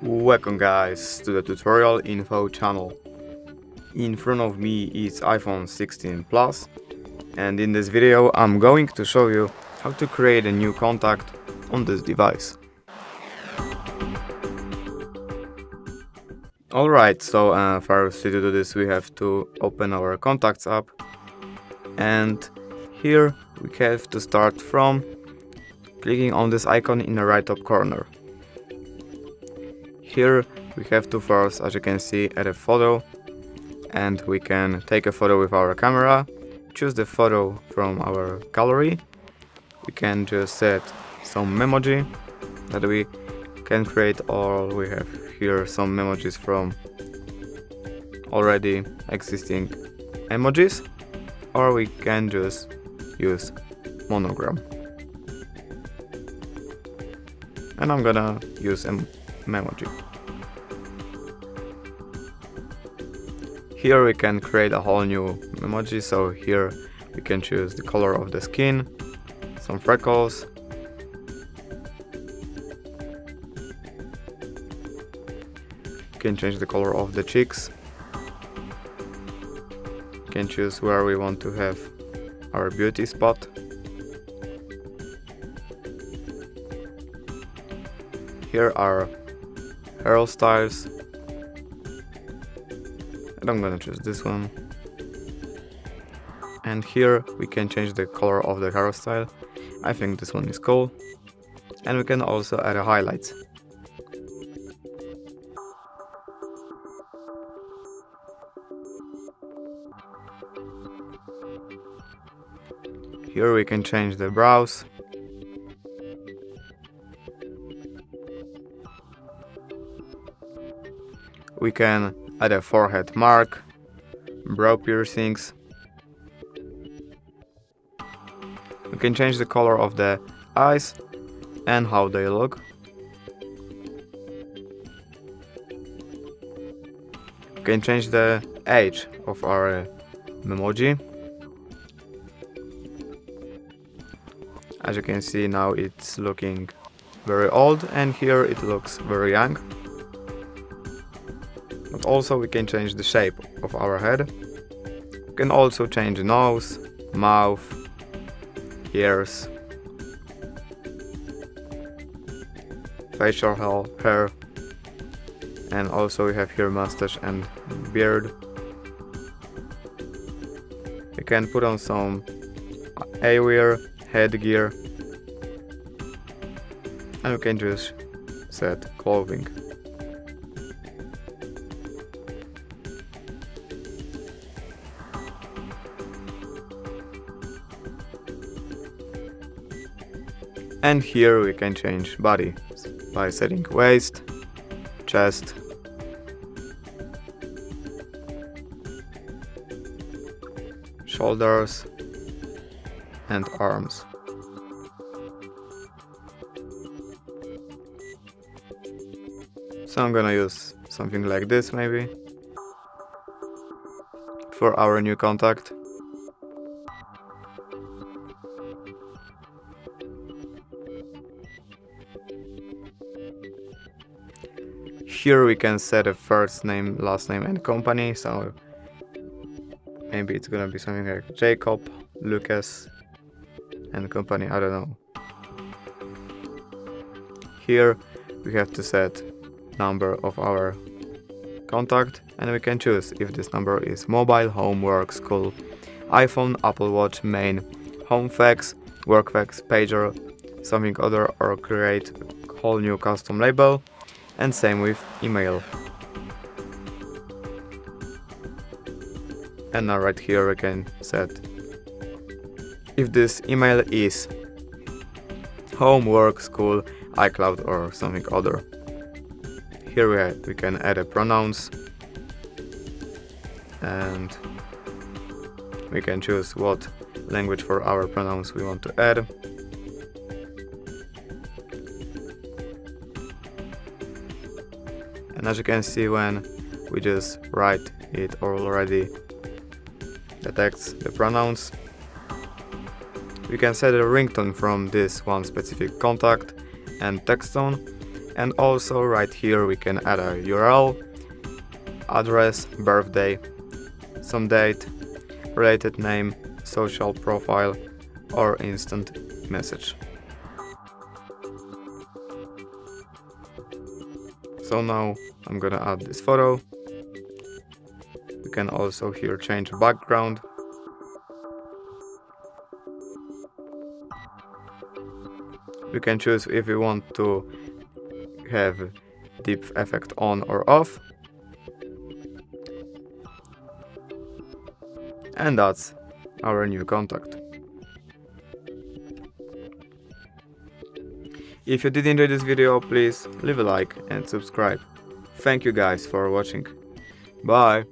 Welcome guys to the tutorial info channel. In front of me is iPhone 16 Plus and in this video I'm going to show you how to create a new contact on this device. Alright, so uh, first to do this we have to open our contacts app and here we have to start from clicking on this icon in the right top corner. Here we have two files as you can see, add a photo. And we can take a photo with our camera, choose the photo from our gallery, we can just set some emoji that we can create or we have here some emojis from already existing emojis. Or we can just use monogram. And I'm gonna use a emoji Here we can create a whole new emoji, so here we can choose the color of the skin, some freckles, we can change the color of the cheeks, we can choose where we want to have our beauty spot, here are hairstyles and I'm gonna choose this one. And here we can change the color of the hairstyle I think this one is cool. And we can also add a highlight. Here we can change the brows we can add a forehead mark, brow piercings. We can change the color of the eyes and how they look. We can change the age of our emoji. As you can see now it's looking very old and here it looks very young. Also we can change the shape of our head. We can also change nose, mouth, ears, facial hair, and also we have here mustache and beard. We can put on some eyewear, headgear, and we can just set clothing. And here we can change body by setting waist, chest, shoulders and arms. So I'm gonna use something like this maybe for our new contact. Here we can set a first name, last name and company, so maybe it's gonna be something like Jacob, Lucas and company, I don't know. Here we have to set number of our contact and we can choose if this number is mobile, home, work, school, iPhone, Apple Watch, main, home fax, work fax, pager, something other or create whole new custom label and same with email. And now right here we can set if this email is home, work, school, iCloud or something other. Here we, we can add a pronouns and we can choose what language for our pronouns we want to add. And as you can see when we just write it already detects the pronouns we can set a ringtone from this one specific contact and text tone and also right here we can add a URL, address, birthday, some date, related name, social profile or instant message. So now I'm gonna add this photo. We can also here change background. We can choose if we want to have deep effect on or off. And that's our new contact. If you did enjoy this video, please leave a like and subscribe. Thank you guys for watching. Bye!